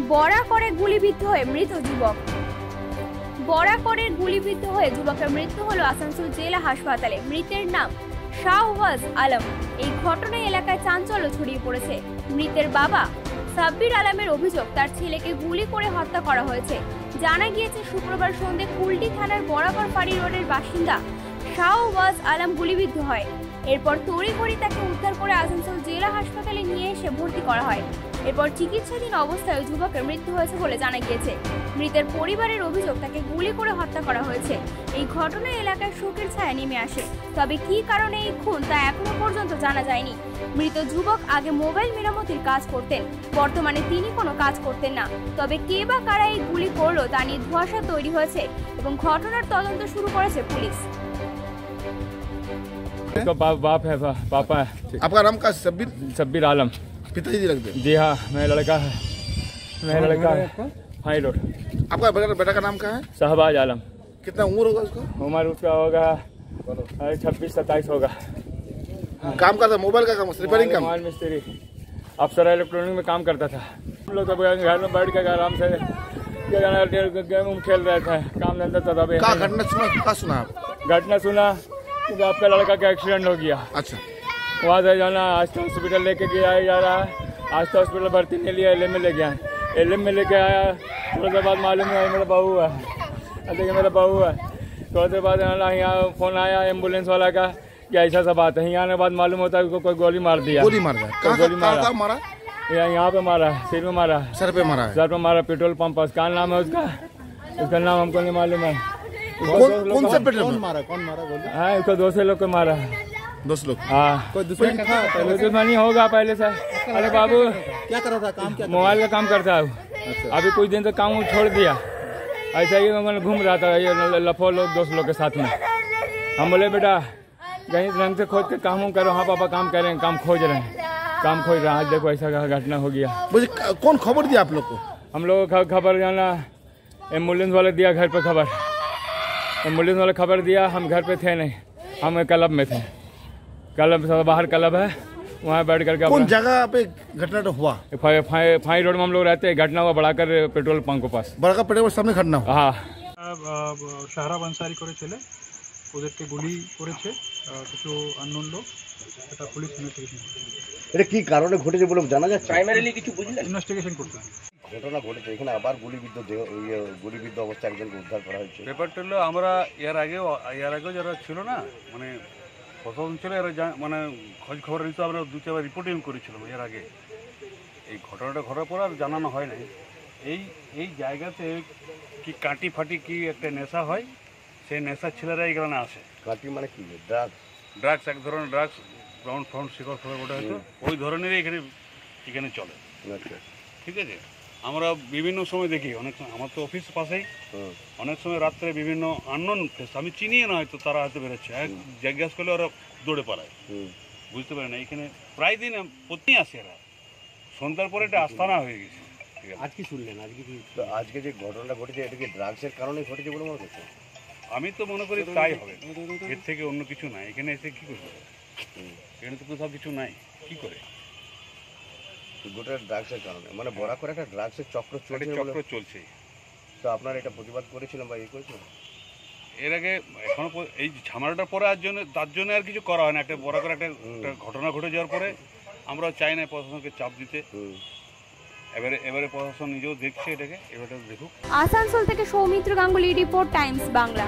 বড়া করে গুলিবিদ্ধ হয়ে মৃত যুবক। বড়া করে গুলিবিদ্ধ হয়ে যুবকের মৃত্যু হলো আসানসোল জেলা হাসপাতালে। মৃতের নাম শাহওয়াজ আলম। এই ঘটনায় এলাকায় চাঞ্চল্য ছড়িয়ে পড়েছে। মৃতের বাবা সাব্বির আলমের অভিযোগ, তার ছেলেকে গুলি করে হত্যা করা হয়েছে। জানা গিয়েছে, শুক্রবার সন্ধ্যে কুলটি থানার বরাবর ফাড়ি রোডের বাসিন্দা শাহওয়াজ আলম গুলিবিদ্ধ হয়। এরপর তড়িঘড়ি তাকে উদ্ধার করে আসানসোল জেলা হাসপাতালে নিয়ে এসে ভর্তি করা হয়। এরপর চিকিৎসাধীন অবস্থায় যুবকের মৃত্যু হয়েছে বলে জানা গিয়েছে। মৃতের পরিবারের অভিযোগ তাকে গুলি করে হত্যা করা হয়েছে। এই ঘটনায় এলাকায় শোকের ছায়া নেমে আসে। তবে কী কারণে এই খুন তা এখনও পর্যন্ত জানা যায়নি। মৃত যুবক আগে মোবাইল মেরামতির কাজ করতেন। বর্তমানে তিনি কোনো কাজ করতেন না। তবে কে বা কারা এই গুলি করল তা নিয়ে ধোঁয়াশা তৈরি হয়েছে এবং ঘটনার তদন্ত শুরু করেছে পুলিশ। उसका बाप बाप है पा- पापा है। आपका नाम का सब्बीर शब्बीर आलम। पिताजी लगते हैं जी हाँ मेरा लड़का है। मेरा लड़का है। हाई रोड आपका बेटा बेटा का नाम क्या है? शहबाज आलम। कितना उम्र होगा उसका? उम्र उसका होगा छब्बीस सत्ताईस होगा। काम करता मोबाइल का काम रिपेयरिंग काम? मोबाइल मिस्त्री। अफसर इलेक्ट्रॉनिक में काम करता था। हम लोग तो घर में बैठ के आराम से गेम खेल रहे थे। काम धंधा था घटना सुना घटना सुना। कि आपका लड़का का एक्सीडेंट हो गया। अच्छा। वहाँ से जाना आज तो हॉस्पिटल लेके गया जा रहा है। आज तो हॉस्पिटल भर्ती नहीं लिया एल में ले गया। एल एम में लेके आया थोड़ी देर बाद मालूम है मेरा बहू है। देखिए मेरा बहू है। थोड़ी देर बाद यहाँ फ़ोन आया एंबुलेंस वाला का कि ऐसा सब बात है। यहाँ आने के बाद मालूम होता है कि कोई गोली मार दिया। गोली मार दिया। गोली मारा। मारा? यहाँ यहाँ पे मारा है सिर में मारा सर पे मारा सर पे मारा पेट्रोल पंप क्या नाम है उसका। उसका नाम हमको नहीं मालूम है। कौन कौन से पेट्रोल में? हाँ उसको दो से लोग को मारा। है दोस्त लोग? हाँ। कोई दूसरे का था? पहले दुश्मनी होगा पहले से। अरे बाबू क्या कर रहा था? काम क्या मोबाइल का काम करता है। अभी कुछ दिन तक काम छोड़ दिया। ऐसा ही मतलब घूम रहा था ये लफो लोग दोस्त लोग के साथ में। हम बोले बेटा कहीं रंग से खोद के काम करो। हाँ पापा काम कर रहे हैं काम खोज रहे हैं। काम खोज रहे हैं। आज देखो ऐसा घटना हो गया। मुझे कौन खबर दिया आप लोग को? हम लोग को खबर जाना एंबुलेंस वाले दिया घर पे खबर। एम्बुलेंस वाले खबर दिया हम घर पे थे नहीं हम क्लब में थे क्लब से बाहर क्लब है वहाँ बैठ करके कौन अपना- जगह पे घटना तो हुआ फाई फाई- फाई रोड में हम लोग रहते हैं घटना हुआ बढ़ाकर पेट्रोल पंप के पास बड़का पेट्रोल সামনে ঘটনা हुआ हाँ সাহারা আনসারি করে ছেলে ওদেরকে গুলি করেছে আহ, কিছু আননোন লোক এটা পুলিশ ইনভেস্টিগেশন এটা কি কারণে ঘটেছে বলে জানা যাচ্ছে ইনভেস্টিগেশন করতে হবে ঘটনা ঘটেছে এখানে আবার গুলিবিদ্ধ দেহ ইয়ে, গুলিবিদ্ধ অবস্থায় একজনকে উদ্ধার করা হয়েছে। ব্যাপারটা হলো আমরা এর আগেও এর আগেও যারা ছিল না মানে প্রশাসন ছিল এরা মানে খোঁজ খবর নিত আমরা দু চারবার রিপোর্টিং করেছিলাম এর আগে। এই ঘটনাটা ঘটার পর আর জানানো হয় নাই। এই এই জায়গাতে কি কাটি ফাটি কি একটা নেশা হয় সেই নেশার ছেলেরা এখানে আসে। কাটি মানে কি? ড্রাগস ড্রাগস এক ধরনের ড্রাগস গ্রাউন্ড ফ্রাউন্ড শিকড় ফিকড় ওটা হয়তো ওই ধরনেরই এখানে এখানে চলে। আচ্ছা। ঠিক আছে? আমরা বিভিন্ন সময় দেখি অনেক সময় আমার তো অফিস পাশেই। অনেক সময় রাত্রে বিভিন্ন আননোন ফেস আমি চিনিয়ে না হয়তো তারা হয়তো বেরোচ্ছে। এক জিজ্ঞাসা করলে ওরা দৌড়ে পালায়। বুঝতে পারে না এখানে প্রায় দিন প্রতিদিন আসে এরা। সন্ধ্যার পরে এটা আস্তানা হয়ে গেছে। ঠিক আছে? আজ কি শুনলেন আজকে কি? আজকে যে ঘটনাটা ঘটেছে এটা কি ড্রাগসের কারণে ঘটেছে বলে মনে করছে আমি তো মনে করি তাই হবে। এর থেকে অন্য কিছু নাই। এখানে এসে কি করবে? এখানে তো কোথাও কিছু নাই। কি করে? গোটা ড্রাগসের কারণে। মানে হ্যাঁ। বড়া করে একটা ড্রাগসের চক্র চলছে চক্র চলছে। তো আপনার এটা প্রতিবাদ করেছিলেন বা ইয়ে করেছিলেন? এর আগে এখনও এই ঝামেলাটা পরে আর জন্য তার জন্য আর কিছু করা হয় না একটা বড় করে একটা ঘটনা ঘটে যাওয়ার পরে আমরা চাই না প্রশাসনকে চাপ দিতে। এবারে এবারে প্রশাসন নিজেও দেখছে এটাকে। এবারে দেখুক। আসানসোল থেকে সৌমিত্র গাঙ্গুলি রিপোর্ট টাইমস বাংলা।